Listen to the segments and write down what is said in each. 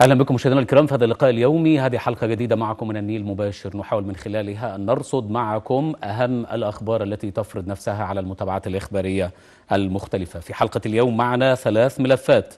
أهلا بكم مشاهدينا الكرام في هذا اللقاء اليومي. هذه حلقة جديدة معكم من النيل مباشر. نحاول من خلالها أن نرصد معكم أهم الأخبار التي تفرض نفسها على المتابعات الإخبارية المختلفة. في حلقة اليوم معنا ثلاث ملفات.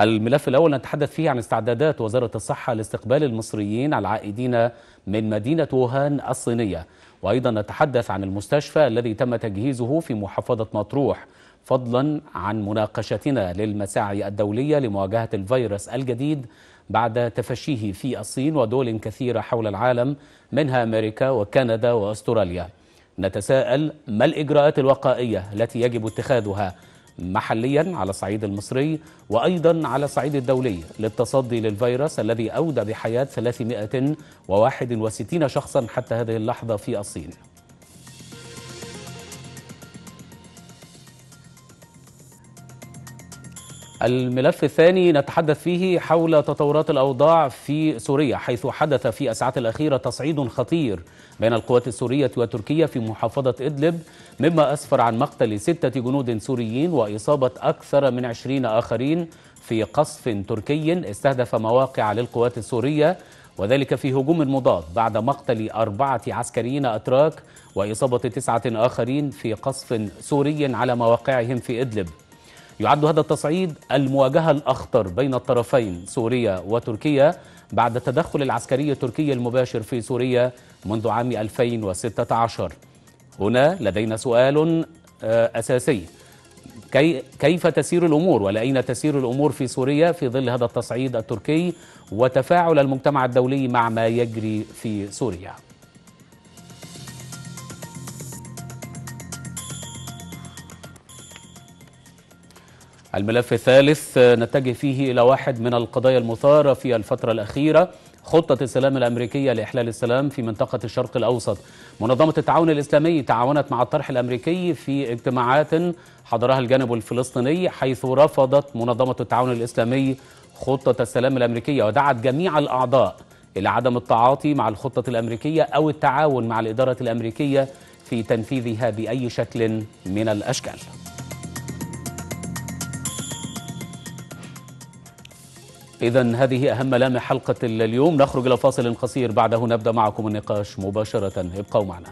الملف الأول نتحدث فيه عن استعدادات وزارة الصحة لاستقبال المصريين العائدين من مدينة ووهان الصينية. وأيضا نتحدث عن المستشفى الذي تم تجهيزه في محافظة مطروح. فضلا عن مناقشتنا للمساعي الدولية لمواجهة الفيروس الجديد بعد تفشيه في الصين ودول كثيرة حول العالم منها أمريكا وكندا وأستراليا. نتساءل ما الإجراءات الوقائية التي يجب اتخاذها محليا على الصعيد المصري وأيضا على الصعيد الدولي للتصدي للفيروس الذي أودى بحياة 361 شخصا حتى هذه اللحظة في الصين. الملف الثاني نتحدث فيه حول تطورات الأوضاع في سوريا حيث حدث في الساعات الأخيرة تصعيد خطير بين القوات السورية وتركيا في محافظة إدلب مما أسفر عن مقتل ستة جنود سوريين وإصابة أكثر من عشرين آخرين في قصف تركي استهدف مواقع للقوات السورية وذلك في هجوم مضاد بعد مقتل أربعة عسكريين أتراك وإصابة تسعة آخرين في قصف سوري على مواقعهم في إدلب. يعد هذا التصعيد المواجهة الأخطر بين الطرفين سوريا وتركيا بعد التدخل العسكري التركي المباشر في سوريا منذ عام 2016 هنا لدينا سؤال أساسي. كي كيف تسير الأمور؟ ولأين تسير الأمور في سوريا في ظل هذا التصعيد التركي وتفاعل المجتمع الدولي مع ما يجري في سوريا؟ الملف الثالث نتجه فيه إلى واحد من القضايا المثارة في الفترة الأخيرة خطة السلام الأمريكية لإحلال السلام في منطقة الشرق الأوسط. منظمة التعاون الإسلامي تعاونت مع الطرح الأمريكي في اجتماعات حضرها الجانب الفلسطيني حيث رفضت منظمة التعاون الإسلامي خطة السلام الأمريكية ودعت جميع الأعضاء إلى عدم التعاطي مع الخطة الأمريكية أو التعاون مع الإدارة الأمريكية في تنفيذها بأي شكل من الأشكال. إذا هذه أهم ملامح حلقة اليوم نخرج إلى فاصل قصير. بعده نبدأ معكم النقاش مباشرة. ابقوا معنا.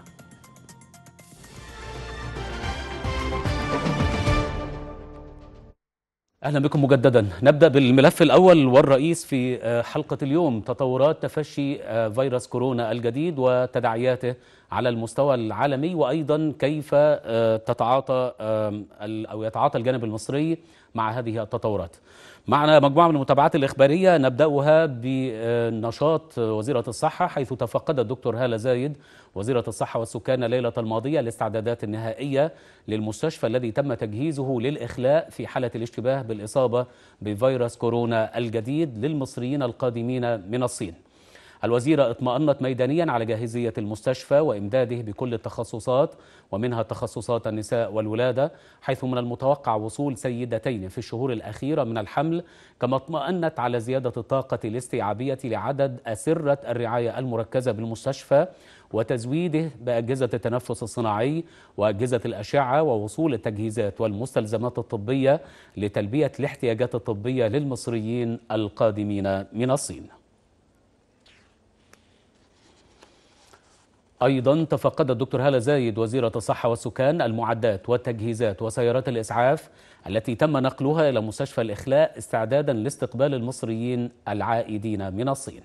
أهلا بكم مجددا. نبدأ بالملف الأول والرئيس في حلقة اليوم. تطورات تفشي فيروس كورونا الجديد وتداعياته على المستوى العالمي. وأيضا كيف تتعاطى أو يتعاطى الجانب المصري مع هذه التطورات. معنا مجموعة من المتابعات الإخبارية نبدأها بنشاط وزيرة الصحة حيث تفقد الدكتور هالة زايد وزيرة الصحة والسكان الليلة الماضية الاستعدادات النهائية للمستشفى الذي تم تجهيزه للإخلاء في حالة الاشتباه بالإصابة بفيروس كورونا الجديد للمصريين القادمين من الصين. الوزيرة اطمأنت ميدانيا على جاهزية المستشفى وإمداده بكل التخصصات ومنها تخصصات النساء والولادة حيث من المتوقع وصول سيدتين في الشهور الأخيرة من الحمل كما اطمأنت على زيادة الطاقة الاستيعابية لعدد أسرة الرعاية المركزة بالمستشفى وتزويده بأجهزة التنفس الصناعي وأجهزة الأشعة ووصول التجهيزات والمستلزمات الطبية لتلبية الاحتياجات الطبية للمصريين القادمين من الصين. أيضا تفقد الدكتور هالة زايد وزيرة الصحة والسكان المعدات والتجهيزات وسيارات الإسعاف التي تم نقلها إلى مستشفى الإخلاء استعدادا لاستقبال المصريين العائدين من الصين.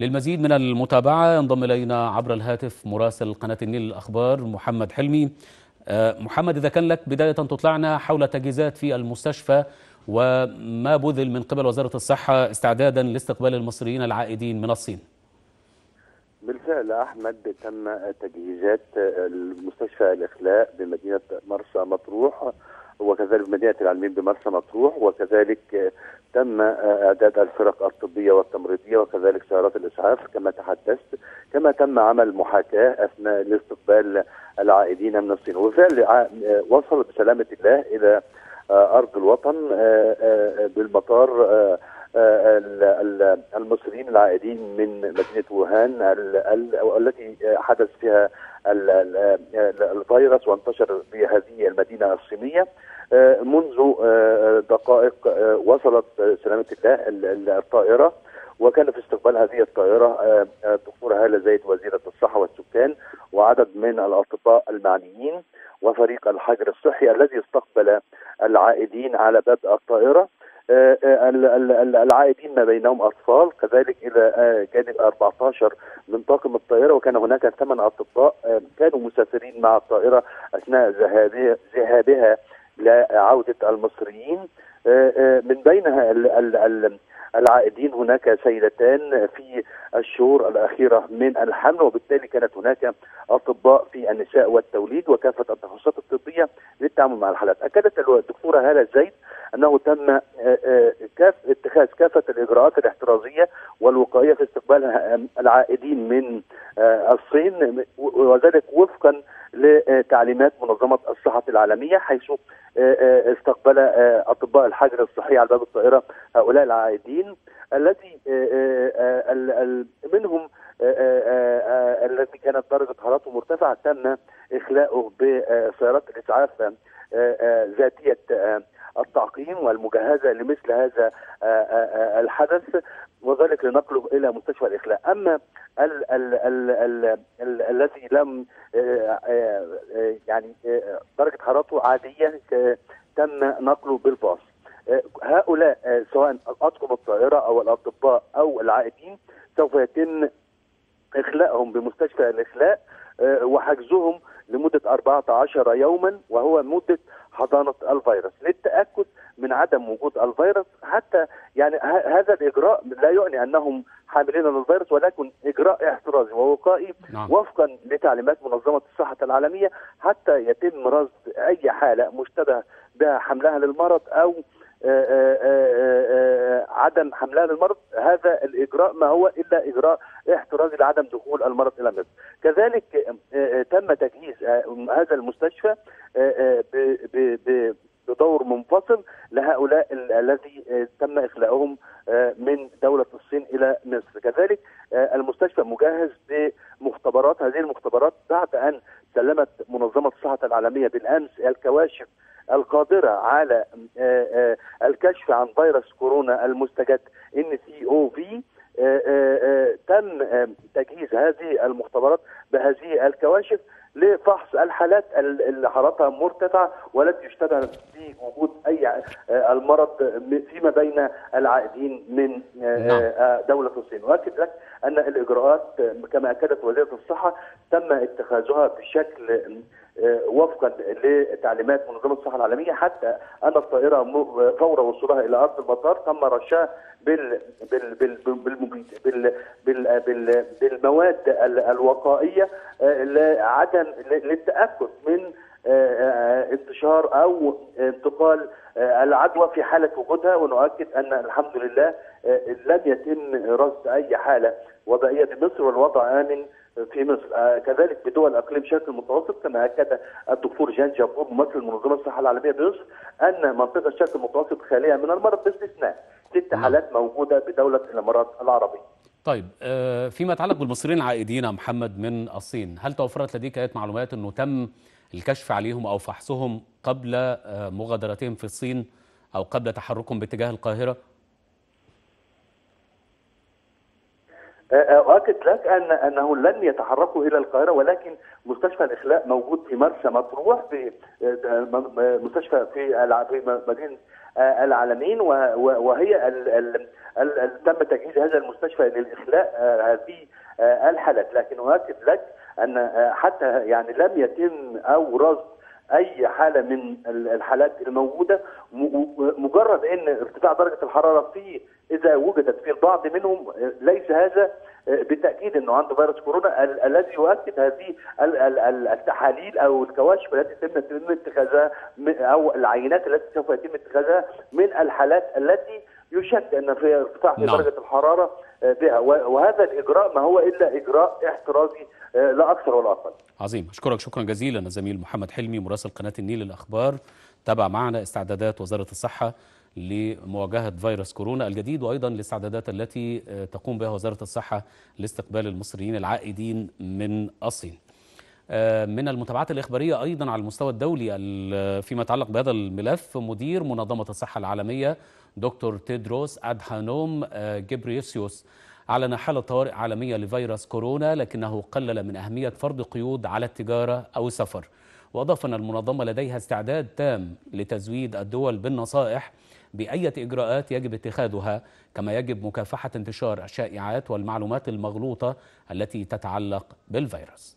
للمزيد من المتابعة ينضم إلينا عبر الهاتف مراسل قناة النيل الأخبار محمد حلمي. محمد إذا كان لك بداية تطلعنا حول تجهيزات في المستشفى وما بذل من قبل وزارة الصحة استعدادا لاستقبال المصريين العائدين من الصين؟ بالفعل أحمد تم تجهيزات المستشفى الإخلاء بمدينة مرسى مطروح وكذلك مدينة العلمين بمرسى مطروح وكذلك تم إعداد الفرق الطبية والتمريضية وكذلك سيارات الإسعاف كما تحدثت كما تم عمل محاكاة أثناء لاستقبال العائدين من الصين. وبالفعل وصلوا بسلامة الله إلى أرض الوطن بالمطار المصريين العائدين من مدينة ووهان التي حدث فيها الفيروس وانتشر في هذه المدينة الصينية. منذ دقائق وصلت سلامة الله الطائرة. وكان في استقبال هذه الطائرة الدكتوره هالة زايد وزيره الصحة والسكان وعدد من الأطباء المعنيين وفريق الحجر الصحي الذي استقبل العائدين على باب الطائرة. العائدين ما بينهم أطفال كذلك إلى جانب 14 من طاقم الطائرة وكان هناك ثمان أطباء كانوا مسافرين مع الطائرة أثناء ذهابها لعودة المصريين. من بينها العائدين هناك سيدتان في الشهور الأخيرة من الحمل وبالتالي كانت هناك أطباء في النساء والتوليد وكافة التخصصات الطبية للتعامل مع الحالات. أكدت الدكتورة هالة زيد أنه تم كاف اتخاذ كافة الإجراءات الاحترازية والوقائية في استقبال العائدين من الصين وذلك وفقا لتعليمات منظمة الصحة العالمية حيث استقبل أطباء الحجر الصحي على باب الطائرة هؤلاء العائدين التي منهم الذي كانت درجة حرارته مرتفعة تم إخلاؤه بسيارات الإسعاف ذاتية التعقيم والمجهزة لمثل هذا الحدث وذلك لنقله إلى مستشفى الإخلاء. أما ال ال ال ال ال الذي لم يعني درجة حرارته عادية تم نقله بالباص. هؤلاء سواء أطقم الطائرة أو الأطباء أو العائدين سوف يتم إخلاءهم بمستشفى الإخلاء وحجزهم لمدة 14 يوما وهو مدة حضانة الفيروس للتأكد من عدم وجود الفيروس حتى يعني هذا الإجراء لا يعني أنهم حاملين للفيروس ولكن إجراء احترازي ووقائي نعم. وفقا لتعليمات منظمة الصحة العالمية حتى يتم رصد أي حالة مشتبه بها حملها للمرض أو عدم حملها للمرض هذا الإجراء ما هو إلا إجراء احترازي لعدم دخول المرض إلى مصر كذلك تم تجهيز هذا المستشفى بدور منفصل لهؤلاء الذي تم إخلاؤهم من دولة الصين إلى مصر. كذلك المستشفى مجهز بمختبرات هذه المختبرات بعد أن سلمت منظمة الصحة العالمية بالأمس الكواشف القادرة على الكشف عن فيروس كورونا المستجد. إن سي أو في تم تجهيز هذه المختبرات بهذه الكواشف لفحص الحالات اللي حرارتها مرتفعة والتي يشتبه في وجود أي المرض فيما بين العائدين من دولة الصين. واكد لك أن الإجراءات كما أكدت وزيرة الصحة تم اتخاذها بشكل وفقا لتعليمات منظمة الصحة العالمية حتى أن الطائرة فور وصولها إلى أرض المطار تم رشها بال بال بال بال بال بال بال بالمواد الوقائية لعدم للتأكد من انتشار أو انتقال العدوى في حالة وجودها ونؤكد أن الحمد لله لم يتم رصد أي حالة وبائيه بمصر والوضع آمن في مصر كذلك بدول أقليم شرق المتوسط كما أكد الدكتور جان جابور ممثل منظمه الصحة العالمية بمصر أن منطقة الشرق المتوسط خالية من المرض باستثناء ست حالات موجودة بدولة الإمارات العربية. طيب فيما يتعلق بالمصريين العائدين محمد من الصين، هل توفرت لديك اي معلومات إنه تم الكشف عليهم أو فحصهم قبل مغادرتهم في الصين أو قبل تحركهم باتجاه القاهرة؟ أؤكد لك أن أنه لن يتحركوا إلى القاهرة ولكن مستشفى الإخلاء موجود في مرسى مطروح في مستشفى في في مدينة العالمين وهي تم تجهيز هذا المستشفى للإخلاء هذه الحالات. لكن أؤكد لك أن حتى يعني لم يتم أو رصد أي حالة من الحالات الموجوده مجرد إن ارتفاع درجة الحرارة في إذا وجدت في البعض منهم ليس هذا بالتأكيد إنه عنده فيروس كورونا الذي يؤكد هذه التحاليل أو الكواشف التي يتم اتخاذها أو العينات التي سوف يتم اتخاذها من الحالات التي يشك إن فيها ارتفاع في درجة الحرارة. بها وهذا الإجراء ما هو إلا إجراء احترازي لا أكثر ولا أقل. عظيم أشكرك شكرا جزيلا الزميل محمد حلمي مراسل قناة النيل للاخبار تابع معنا استعدادات وزارة الصحة لمواجهة فيروس كورونا الجديد وأيضا الاستعدادات التي تقوم بها وزارة الصحة لاستقبال المصريين العائدين من الصين. من المتابعات الإخبارية أيضا على المستوى الدولي فيما يتعلق بهذا الملف مدير منظمة الصحة العالمية دكتور تيدروس أدهانوم جبريسيوس أعلن حالة طوارئ عالمية لفيروس كورونا لكنه قلل من أهمية فرض قيود على التجارة أو السفر وأضاف أن المنظمة لديها استعداد تام لتزويد الدول بالنصائح بأية إجراءات يجب اتخاذها كما يجب مكافحة انتشار الشائعات والمعلومات المغلوطة التي تتعلق بالفيروس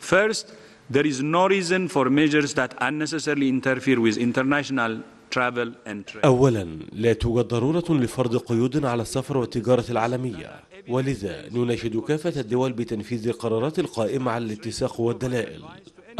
First, there is no reason for measures that unnecessarily interfere with international. أولا لا توجد ضرورة لفرض قيود على السفر والتجارة العالمية. ولذا نناشد كافة الدول بتنفيذ القرارات القائمة على الاتساق والدلائل.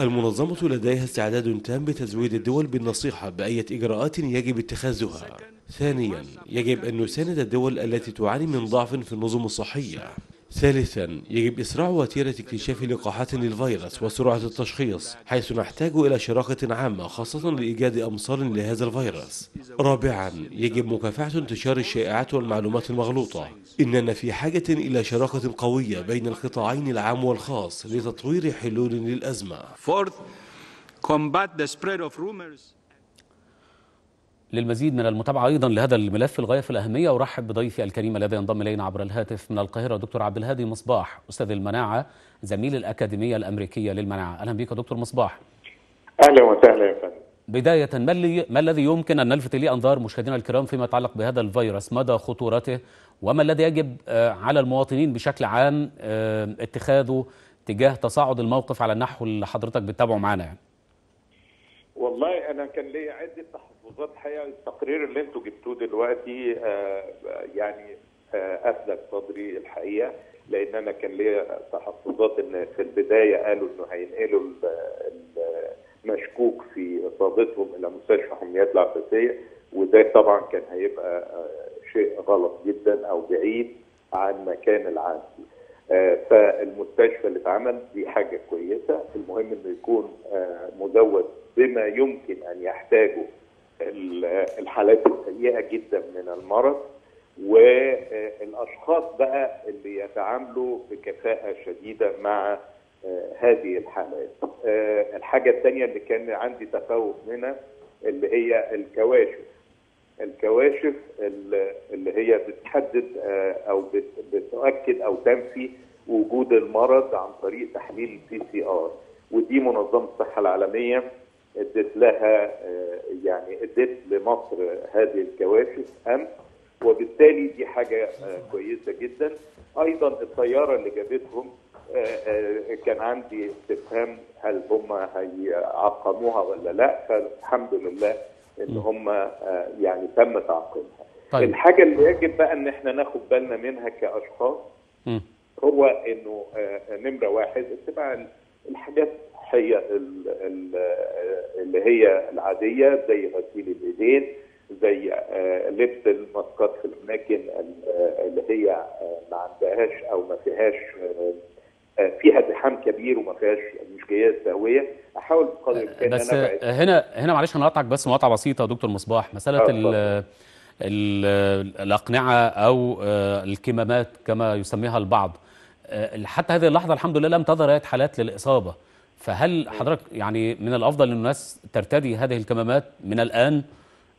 المنظمة لديها استعداد تام بتزويد الدول بالنصيحة بأية إجراءات يجب اتخاذها. ثانيا يجب أن نساند الدول التي تعاني من ضعف في النظم الصحية. ثالثا يجب إسراع وتيرة اكتشاف لقاحات للفيروس وسرعة التشخيص حيث نحتاج إلى شراكة عامة خاصة لإيجاد أمصار لهذا الفيروس. رابعا يجب مكافحة انتشار الشائعات والمعلومات المغلوطة. إننا في حاجة إلى شراكة قوية بين القطاعين العام والخاص لتطوير حلول للأزمة. Combat the spread of rumors. للمزيد من المتابعة أيضا لهذا الملف الغاية في الأهمية أرحب بضيفي الكريم الذي ينضم إلينا عبر الهاتف من القاهرة دكتور عبد الهادي مصباح أستاذ المناعة زميل الأكاديمية الأمريكية للمناعة. أهلا بك دكتور مصباح. أهلا وسهلا يا فندم. بداية ما, اللي ما الذي يمكن أن نلفت إليه أنظار مشاهدينا الكرام فيما يتعلق بهذا الفيروس؟ مدى خطورته؟ وما الذي يجب آه، على المواطنين بشكل عام آه، اتخاذه تجاه تصاعد الموقف على النحو اللي حضرتك بتتابعه معانا يعني. والله أنا كان لي عدة تحفظات الحقيقة التقرير اللي أنتوا جبتوه دلوقتي آه، يعني آه، اسلك صدري الحقيقة لأن أنا كان لي تحفظات إن في البداية قالوا إنه هينقلوا ال- ال- المشكوك في إصابتهم إلى مستشفى حميات العباسية وده طبعا كان هيبقى آه، شيء غلط جدا أو بعيد عن مكان آه، فالمستشفى اللي اتعمل دي حاجة كويسة المهم إنه يكون آه، مزود بما يمكن أن يحتاجه الحالات السيئة جدا من المرض والأشخاص بقى اللي يتعاملوا بكفاءة شديدة مع آه، هذه الحالات. آه، الحاجة الثانية اللي كان عندي تخوف منها اللي هي الكواشف. الكواشف ال- اللي هي بتحدد آه، أو بت- بتؤكد أو تنفي وجود المرض عن طريق تحليل ال PCR ودي منظمة الصحة العالمية أدت لها آه، يعني أدت لمصر هذه الكواشف امس وبالتالي دي حاجة آه، كويسة جدا. أيضا الطيارة اللي جابتهم آه، كان عندي استفهام هل هم هيعقموها ولا لأ. فالحمد لله إن هم يعني تم تعقيمها. طيب. الحاجة اللي يجب بقى إن إحنا ناخد بالنا منها كأشخاص مم. هو إنه نمرة واحد اتباع الحاجات الصحيه ال- ال- اللي هي العادية زي غسيل الايدين زي آه، لبس الماسكات في الأماكن ال- اللي هي آه، ما عندهاش أو ما فيهاش آه، فيها زحام كبير وما فيهاش مش جياز تهوية. أحاول بقدر الإمكان إن بس أبعد. هنا هنا معلش أنا بس مقاطعة بسيطة دكتور مصباح. مسألة ال ال الأقنعة أو الكمامات كما يسميها البعض. حتى هذه اللحظة الحمد لله لم تظهر اي حالات للإصابة. فهل حضرتك يعني من الأفضل إن الناس ترتدي هذه الكمامات من الآن؟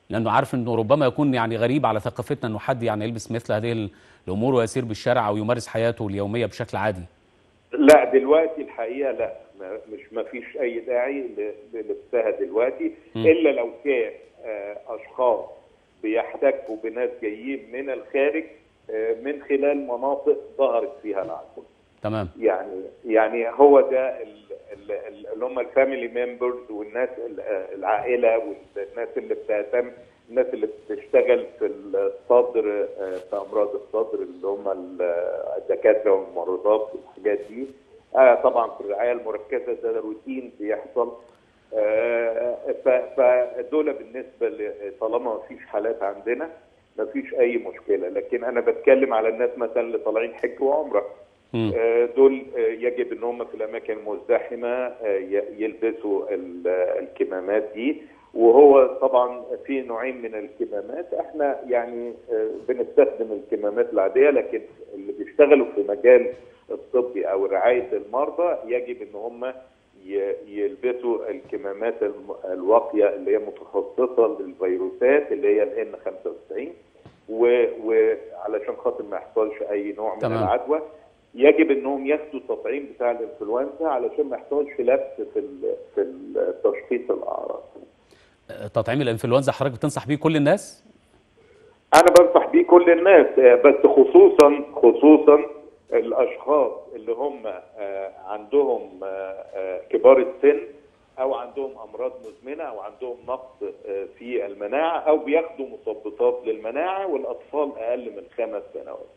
لأنه عارف إنه ربما يكون يعني غريب على ثقافتنا إنه حد يعني يلبس مثل هذه الأمور ويسير بالشارع أو يمارس حياته اليومية بشكل عادي. لا دلوقتي الحقيقة لا. مش ما فيش أي داعي للبسها دلوقتي إلا لو كان آه، أشخاص بيحتكوا بناس جايين من الخارج آه، من خلال مناطق ظهرت فيها العدوى. تمام. يعني يعني هو ده ال- ال- ال- اللي هم ال family members والناس ال- العائلة والناس اللي بتهتم الناس اللي بتشتغل في الصدر في أمراض الصدر اللي هم ال- الدكاترة والممرضات والحاجات دي. آه، طبعا في الرعاية المركزة ده روتين بيحصل. آه، فدول بالنسبة طالما ما فيش حالات عندنا ما فيش أي مشكلة. لكن أنا بتكلم على الناس مثلا اللي طالعين حج وعمرة. دول آه، يجب إن هم في الأماكن المزدحمة آه، يلبسوا ال- آه، الكمامات دي. وهو طبعا في نوعين من الكمامات. إحنا يعني آه، بنستخدم الكمامات العادية لكن اللي بيشتغلوا في مجال الطبي أو رعاية المرضى يجب إن هم يلبسوا الكمامات الواقية اللي هي متخصصة للفيروسات اللي هي الان 95 و- وعلشان خاطر ما يحصلش أي نوع من. العدوى يجب إنهم ياخدوا التطعيم بتاع الإنفلونزا علشان ما يحصلش لبس في في تشخيص الأعراض. آه، تطعيم الإنفلونزا حضرتك بتنصح بيه كل الناس أنا بنصح بيه كل الناس آه، بس خصوصا خصوصا الأشخاص اللي هم آه، عندهم كبار السن أو عندهم أمراض مزمنة أو عندهم نقص في المناعة أو بياخدوا مثبطات للمناعة والأطفال أقل من خمس سنوات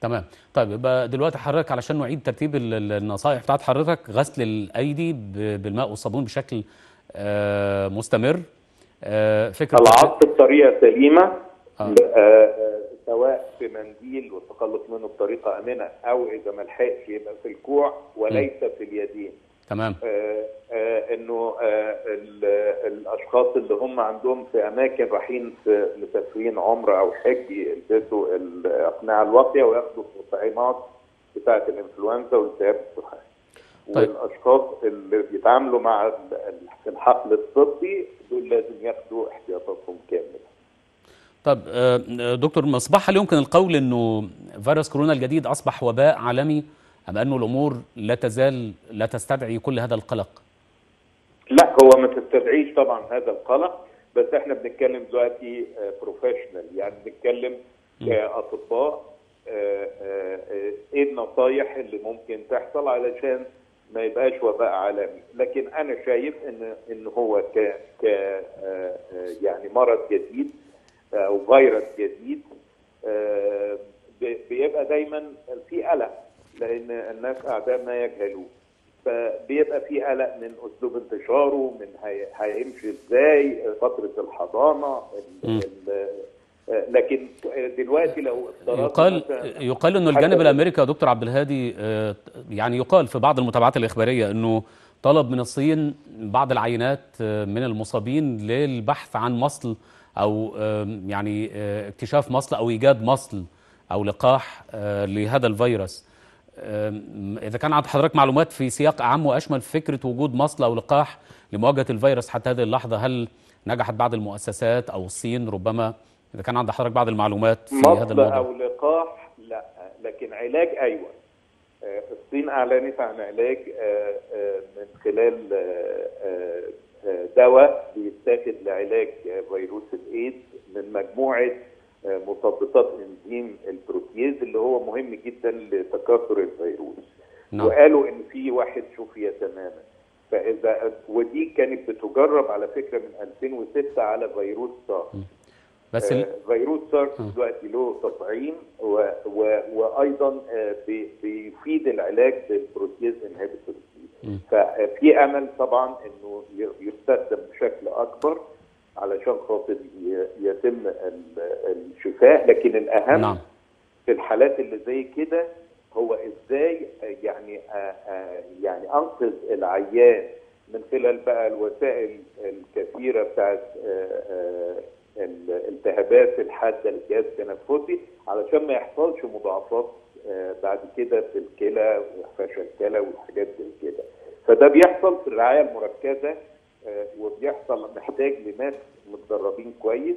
تمام. طيب يبقى دلوقتي حضرتك علشان نعيد ترتيب ال- ال- النصائح بتاعت حضرتك. غسل الأيدي بالماء والصابون بشكل آه، مستمر. آه، فكرة العطف بطريقه سليمة آه. آه، سواء في منديل والتخلص منه بطريقة آمنة أو إذا ما لحقش يبقى في الكوع وليس في اليدين. تمام آه، آه، إنه آه، ال- الأشخاص اللي هم عندهم في أماكن رايحين مسافرين عمره أو حج يلبسوا الأقنعة الواقية وياخدوا التطعيمات بتاعة الإنفلونزا والالتهاب السخاني. طيب. والأشخاص اللي بيتعاملوا مع الحقل الطبي دول لازم ياخدوا احتياطاتهم كاملة. طب دكتور مصباح هل يمكن القول إنه فيروس كورونا الجديد أصبح وباء عالمي أم انه الأمور لا تزال لا تستدعي كل هذا القلق؟ لا هو ما تستدعيش طبعا هذا القلق بس إحنا بنتكلم دلوقتي بروفيشنال يعني بنتكلم كأطباء آه، آه، آه، إيه النصايح اللي ممكن تحصل علشان ما يبقاش وباء عالمي؟ لكن أنا شايف إن إن هو ك ك آه، آه، يعني مرض جديد أو فيروس جديد آه، بي- بيبقى دايما في قلق. لأن الناس أعداء ما يجهلون فبيبقى في قلق من أسلوب انتشاره من هي- هيمشي إزاي فترة الحضانة ال- آه، لكن دلوقتي لو يقال يقال إنه الجانب الأمريكي يا دكتور عبد الهادي آه، يعني يقال في بعض المتابعات الإخبارية إنه طلب من الصين بعض العينات آه، من المصابين للبحث عن مصل أو آم، يعني آه، اكتشاف مصل أو إيجاد مصل أو لقاح آه، لهذا الفيروس. إذا كان عند حضرتك معلومات في سياق أعم وأشمل فكرة وجود مصل أو لقاح لمواجهة الفيروس حتى هذه اللحظة هل نجحت بعض المؤسسات أو الصين؟ ربما إذا كان عند حضرتك بعض المعلومات في هذا مصل الموضوع. أو لقاح لا. لكن علاج أيوه. آه، الصين أعلنت عن علاج آه، آه، من خلال دواء بيتاخد لعلاج فيروس الإيدز من مجموعة مثبطات انزيم ال protease اللي هو مهم جدا لتكاثر الفيروس. نعم. وقالوا إن في واحد شفي تماما. فإذا ودي كانت بتجرب على فكرة من 2006 على فيروس سارس بس ال... آه، فيروس سارس دلوقتي له تطعيم و... و... وأيضا آه، بي... بيفيد العلاج بال protease inhibitors ففي أمل طبعا إنه يستخدم بشكل أكبر. علشان خاطر. يتم ال- الشفاء لكن الأهم نعم في الحالات اللي زي كده هو إزاي يعني يعني أنقذ العيان من خلال بقى الوسائل الكثيرة بتاعت الالتهابات الحادة للجهاز التنفسي علشان ما يحصلش مضاعفات بعد كده في الكلى وفشل الكلى والحاجات زي كده فده بيحصل في الرعاية المركزة وبيحصل محتاج لناس متدربين كويس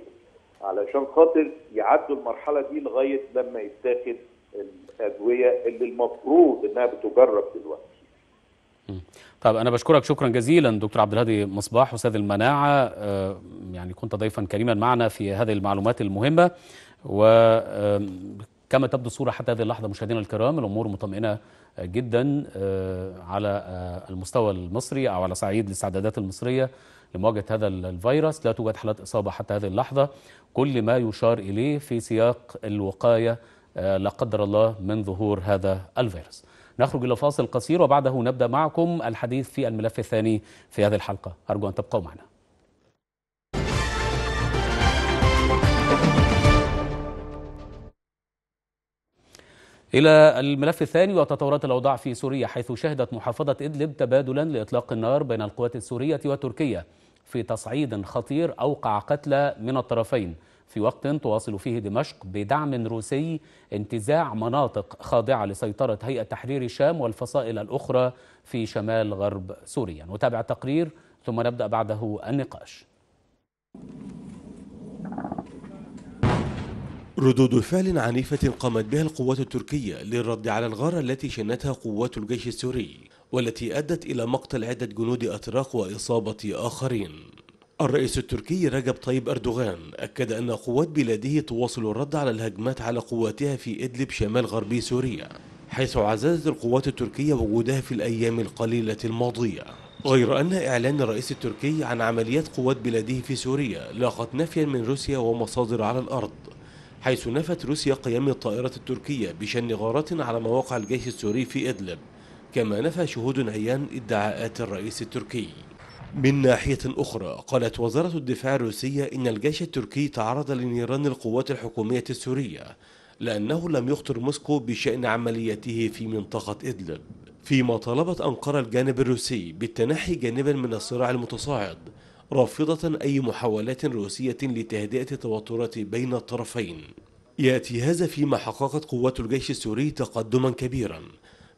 علشان خاطر يعدوا المرحلة دي لغاية لما يتاخد الأدوية اللي المفروض إنها بتجرب دلوقتي. طيب أنا بشكرك شكرا جزيلا دكتور عبد الهادي مصباح أستاذ المناعة. آه، يعني كنت ضيفا كريما معنا في هذه المعلومات المهمة. وكما تبدو الصورة حتى هذه اللحظة مشاهدينا الكرام الأمور مطمئنة جدا آه، على آه، المستوى المصري أو على صعيد الاستعدادات المصرية لمواجهة هذا الفيروس. لا توجد حالات إصابة حتى هذه اللحظة. كل ما يشار إليه في سياق الوقاية آه، لا قدر الله من ظهور هذا الفيروس. نخرج إلى فاصل قصير وبعده نبدأ معكم الحديث في الملف الثاني في هذه الحلقة. أرجو أن تبقوا معنا. إلى الملف الثاني وتطورات الأوضاع في سوريا حيث شهدت محافظة إدلب تبادلا لإطلاق النار بين القوات السورية وتركيا في تصعيد خطير أوقع قتلى من الطرفين. في وقت تواصل فيه دمشق بدعم روسي انتزاع مناطق خاضعة لسيطرة هيئة تحرير الشام والفصائل الأخرى في شمال غرب سوريا. نتابع التقرير ثم نبدأ بعده النقاش. ردود فعل عنيفة قامت بها القوات التركية للرد على الغارة التي شنتها قوات الجيش السوري والتي أدت إلى مقتل عدة جنود أتراك وإصابة آخرين. الرئيس التركي رجب طيب أردوغان أكد أن قوات بلاده تواصل الرد على الهجمات على قواتها في إدلب شمال غربي سوريا حيث عززت القوات التركية وجودها في الأيام القليلة الماضية. غير أن إعلان الرئيس التركي عن عمليات قوات بلاده في سوريا لاقت نفيا من روسيا ومصادر على الأرض. حيث نفت روسيا قيام الطائرات التركية بشن غارات على مواقع الجيش السوري في إدلب كما نفى شهود عيان ادعاءات الرئيس التركي. من ناحية أخرى قالت وزارة الدفاع الروسية إن الجيش التركي تعرض لنيران القوات الحكومية السورية لأنه لم يخطر موسكو بشأن عملياته في منطقة إدلب. فيما طلبت أنقرة الجانب الروسي بالتنحي جانبا من الصراع المتصاعد رافضة أي محاولات روسية لتهدئة التوترات بين الطرفين. يأتي هذا فيما حققت قوات الجيش السوري تقدما كبيرا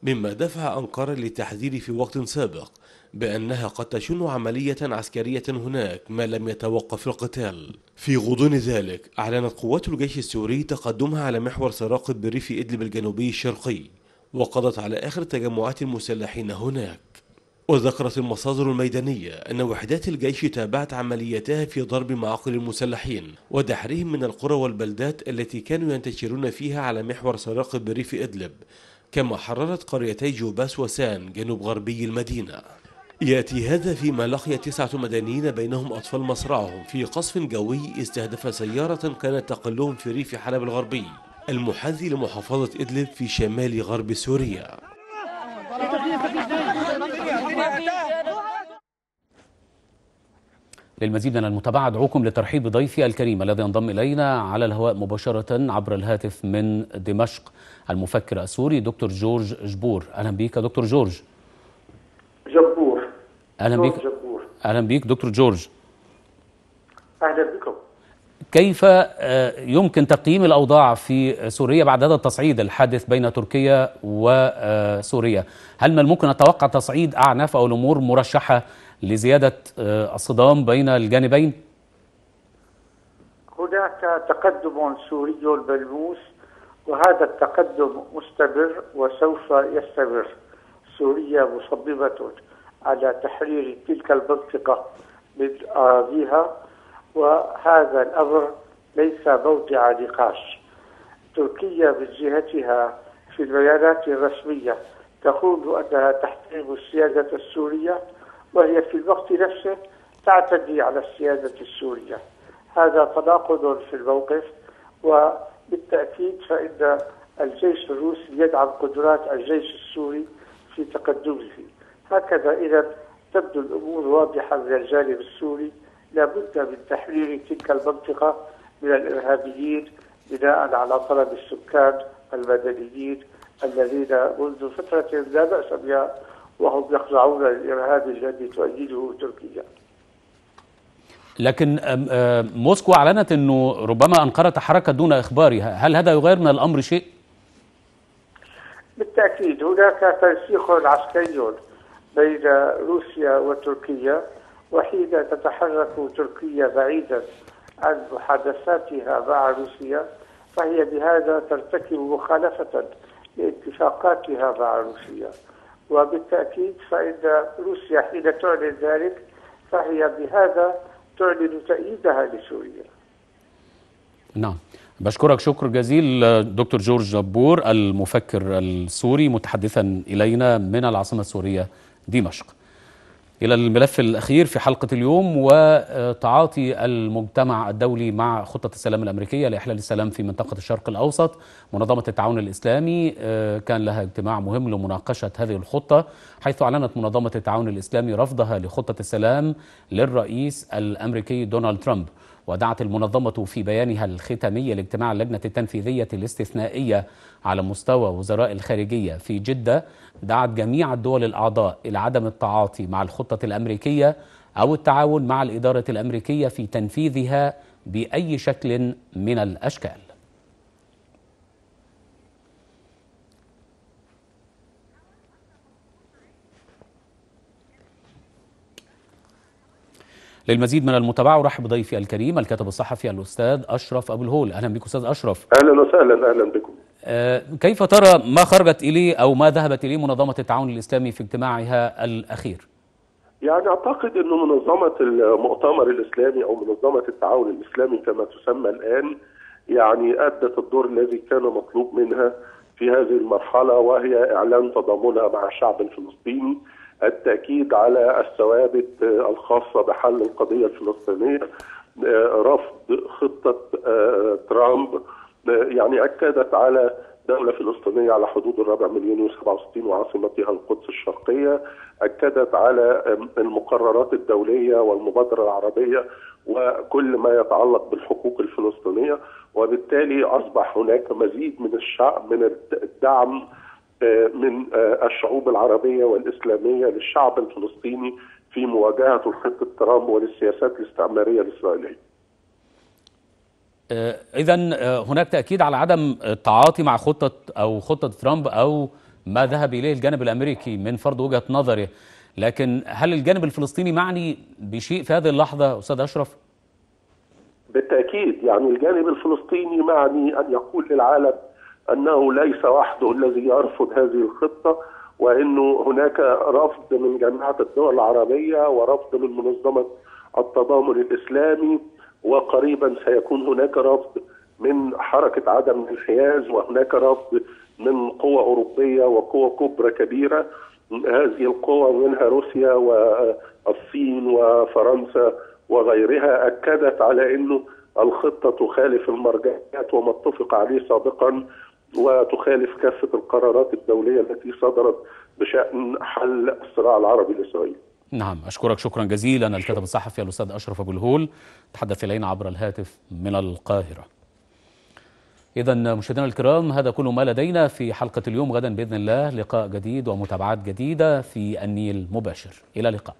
مما دفع أنقرة للتحذير في وقت سابق بأنها قد تشن عملية عسكرية هناك ما لم يتوقف القتال. في غضون ذلك أعلنت قوات الجيش السوري تقدمها على محور سراقب بريف إدلب الجنوبي الشرقي وقضت على آخر تجمعات المسلحين هناك. وذكرت المصادر الميدانية أن وحدات الجيش تابعت عملياتها في ضرب معاقل المسلحين ودحرهم من القرى والبلدات التي كانوا ينتشرون فيها على محور سراقب بريف إدلب كما حررت قريتي جوباس وسان جنوب غربي المدينة. يأتي هذا فيما لقي تسعة مدنيين بينهم أطفال مصرعهم في قصف جوي استهدف سيارة كانت تقلهم في ريف حلب الغربي المحاذي لمحافظة إدلب في شمال غرب سوريا. للمزيد من المتابعة أدعوكم لترحيب بضيفي الكريم الذي ينضم إلينا على الهواء مباشرة عبر الهاتف من دمشق المفكر السوري دكتور جورج جبور. أهلا بك دكتور جورج. جبور. أهلا بك. جبور. أهلا بك دكتور جورج. أهلا بكم. كيف آه، يمكن تقييم الأوضاع في سوريا بعد هذا التصعيد الحادث بين تركيا وسوريا هل من الممكن نتوقع تصعيد أعنف أو الأمور مرشحة لزيادة آه، الصدام بين الجانبين؟ هناك تقدم سوري ملموس وهذا التقدم مستمر وسوف يستمر. سوريا مصممة على تحرير تلك المنطقة من أراضيها وهذا الأمر ليس موضع نقاش. تركيا من جهتها في البيانات الرسمية تقول أنها تحترم السيادة السورية وهي في الوقت نفسه تعتدي على السيادة السورية. هذا تناقض في الموقف وبالتأكيد فإن الجيش الروسي يدعم قدرات الجيش السوري في تقدمه. هكذا إذا تبدو الأمور واضحة من الجانب السوري لابد من تحرير تلك المنطقة من الإرهابيين بناء على طلب السكان المدنيين الذين منذ فترة لا بأس بها وهم يخضعون للإرهاب الذي تؤيده تركيا. لكن آم، موسكو أعلنت أنه ربما أنقرة تحركت دون إخبارها هل هذا يغير من الأمر شيء؟ بالتأكيد هناك تنسيق عسكري بين روسيا وتركيا وحين تتحرك تركيا بعيدا عن محادثاتها مع روسيا فهي بهذا ترتكب مخالفة لاتفاقاتها مع روسيا. وبالتأكيد فإن روسيا حين تعلن ذلك فهي بهذا تعلن تأييدها لسوريا. نعم. بشكرك شكر جزيل. دكتور جورج جبور المفكر السوري متحدثا إلينا من العاصمة السورية دمشق. إلى الملف الأخير في حلقة اليوم وتعاطي المجتمع الدولي مع خطة السلام الأمريكية لإحلال السلام في منطقة الشرق الأوسط. منظمة التعاون الإسلامي آه، كان لها اجتماع مهم لمناقشة هذه الخطة حيث أعلنت منظمة التعاون الإسلامي رفضها لخطة السلام للرئيس الأمريكي دونالد ترامب. ودعت المنظمة في بيانها الختامي لاجتماع اللجنة التنفيذية الاستثنائية على مستوى وزراء الخارجية في جدة. دعت جميع الدول الأعضاء إلى عدم التعاطي مع الخطة الأمريكية أو التعاون مع الإدارة الأمريكية في تنفيذها بأي شكل من الأشكال. للمزيد من المتابعة أرحب بضيفي الكريم الكاتب الصحفي الأستاذ أشرف أبو الهول. أهلا بك أستاذ أشرف. أهلا وسهلا أهلا بكم. آه، كيف ترى ما خرجت إليه أو ما ذهبت إليه منظمة التعاون الإسلامي في اجتماعها الأخير؟ يعني أعتقد إنه منظمة المؤتمر الإسلامي أو منظمة التعاون الإسلامي كما تسمى الآن يعني أدت الدور الذي كان مطلوب منها في هذه المرحلة وهي إعلان تضامنها مع الشعب الفلسطيني. التأكيد على الثوابت الخاصة بحل القضية الفلسطينية رفض خطة آه، ترامب يعني أكدت على دولة فلسطينية على حدود الرابع من يونيو 67 وعاصمتها القدس الشرقية أكدت على المقررات الدولية والمبادرة العربية وكل ما يتعلق بالحقوق الفلسطينية وبالتالي أصبح هناك مزيد من الشعب من الدعم من آه، الشعوب العربية والإسلامية للشعب الفلسطيني في مواجهة خطة ترامب وللسياسات الاستعمارية الإسرائيلية إذا هناك تأكيد على عدم التعاطي مع خطة أو خطة ترامب أو ما ذهب إليه الجانب الأمريكي من فرض وجهة نظره لكن هل الجانب الفلسطيني معني بشيء في هذه اللحظة أستاذ أشرف؟ بالتأكيد يعني الجانب الفلسطيني معني أن يقول للعالم أنه ليس وحده الذي يرفض هذه الخطة وأنه هناك رفض من جامعة الدول العربية ورفض من منظمة التضامن الإسلامي وقريبا سيكون هناك رفض من حركة عدم الانحياز وهناك رفض من قوى أوروبية وقوى كبرى كبيرة. هذه القوى منها روسيا والصين وفرنسا وغيرها أكدت على أنه الخطة تخالف المرجعيات وما اتفق عليه سابقا. وتخالف كافة القرارات الدولية التي صدرت بشأن حل الصراع العربي الإسرائيلي نعم أشكرك شكرا جزيلا. الكاتب الصحفي الأستاذ أشرف أبو الهول تحدث إلينا عبر الهاتف من القاهرة. إذا مشاهدينا الكرام هذا كل ما لدينا في حلقة اليوم. غدا بإذن الله. لقاء جديد ومتابعات جديدة في النيل مباشر إلى اللقاء.